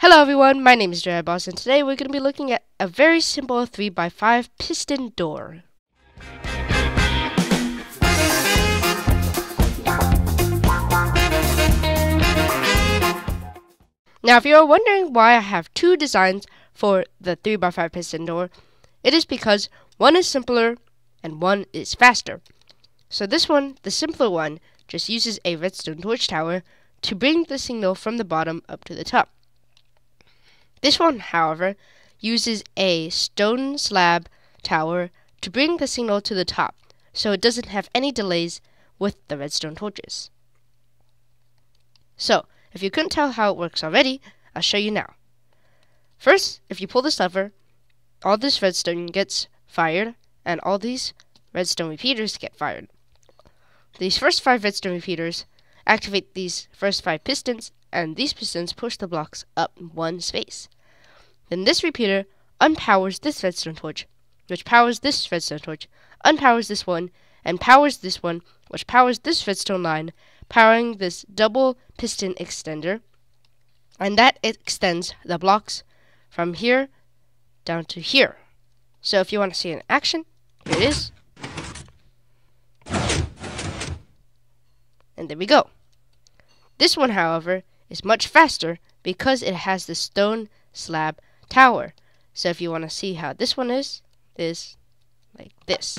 Hello everyone, my name is Da Rad Boss and today we're going to be looking at a very simple 3x5 piston door. Now if you're wondering why I have two designs for the 3x5 piston door, it is because one is simpler and one is faster. So this one, the simpler one, just uses a redstone torch tower to bring the signal from the bottom up to the top. This one, however, uses a stone slab tower to bring the signal to the top, so it doesn't have any delays with the redstone torches. So, if you couldn't tell how it works already, I'll show you now. First, if you pull this lever, all this redstone gets fired, and all these redstone repeaters get fired. These first five redstone repeaters activate these first five pistons, and these pistons push the blocks up one space. Then this repeater unpowers this redstone torch, which powers this redstone torch, unpowers this one, and powers this one, which powers this redstone line, powering this double piston extender, and that extends the blocks from here down to here. So if you want to see an action, here it is. And there we go. This one, however, is much faster because it has the stone slab tower. So if you want to see how this one is, is like this.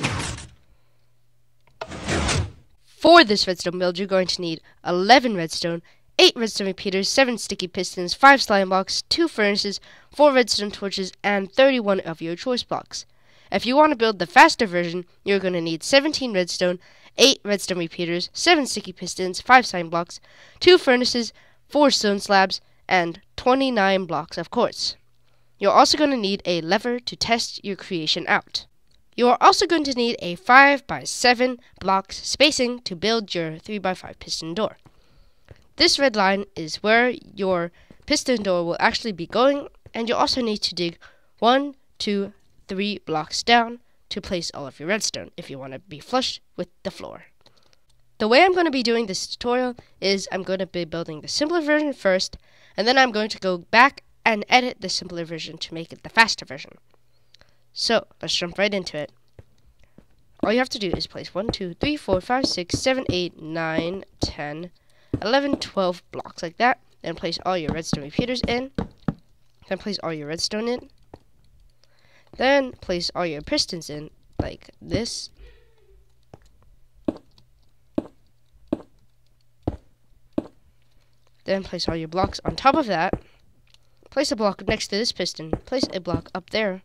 For this redstone build, you're going to need 11 redstone, 8 redstone repeaters, 7 sticky pistons, 5 slime blocks, 2 furnaces, 4 redstone torches, and 31 of your choice blocks. If you want to build the faster version, you're going to need 17 redstone, 8 redstone repeaters, 7 sticky pistons, 5 slime blocks, 2 furnaces, 4 stone slabs, and 29 blocks of quartz. You're also going to need a lever to test your creation out. You are also going to need a 5 by 7 blocks spacing to build your 3 by 5 piston door. This red line is where your piston door will actually be going, and you also need to dig one, two, three blocks down to place all of your redstone if you want to be flush with the floor. The way I'm going to be doing this tutorial is I'm going to be building the simpler version first, and then I'm going to go back and edit the simpler version to make it the faster version. So, let's jump right into it. All you have to do is place 1, 2, 3, 4, 5, 6, 7, 8, 9, 10, 11, 12 blocks like that. Then place all your redstone repeaters in. Then place all your redstone in. Then place all your pistons in like this. Then place all your blocks on top of that. Place a block next to this piston. Place a block up there.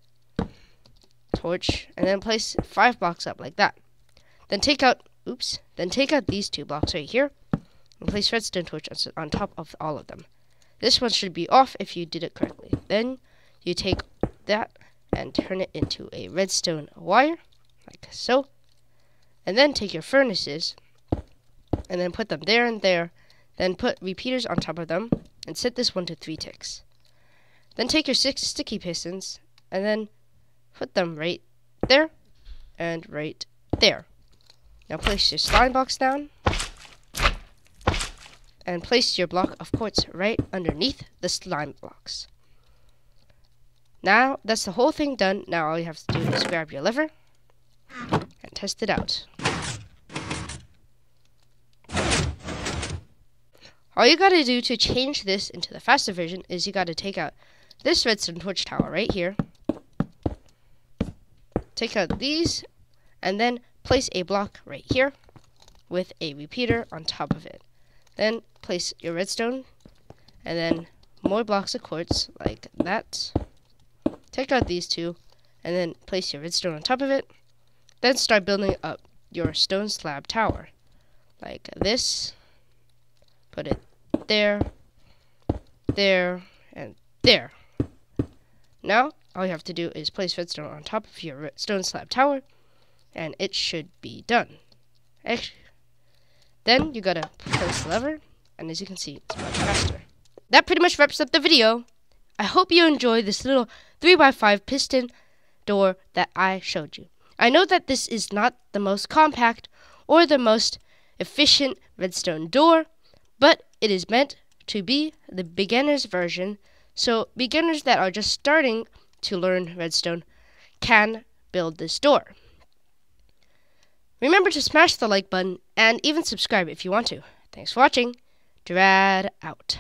Torch. And then place five blocks up like that. Then take out, oops, then take out these two blocks right here. And place redstone torch on top of all of them. This one should be off if you did it correctly. Then you take that and turn it into a redstone wire, like so. And then take your furnaces and then put them there and there. Then put repeaters on top of them and set this one to three ticks. Then take your six sticky pistons and then put them right there and right there. Now place your slime blocks down and place your block of quartz right underneath the slime blocks. Now that's the whole thing done. Now all you have to do is grab your lever and test it out. All you gotta do to change this into the faster version is you gotta take out this redstone torch tower right here. Take out these and then place a block right here with a repeater on top of it. Then place your redstone and then more blocks of quartz like that. Take out these two and then place your redstone on top of it. Then start building up your stone slab tower like this. Put it there, there, and there. Now, all you have to do is place redstone on top of your stone slab tower, and it should be done. Then you gotta place the lever, and as you can see, it's much faster. That pretty much wraps up the video. I hope you enjoyed this little 3x5 piston door that I showed you. I know that this is not the most compact or the most efficient redstone door, but it is meant to be the beginner's version So beginners that are just starting to learn redstone can build this door. Remember to smash the like button and even subscribe if you want to. Thanks for watching. Da Rad out.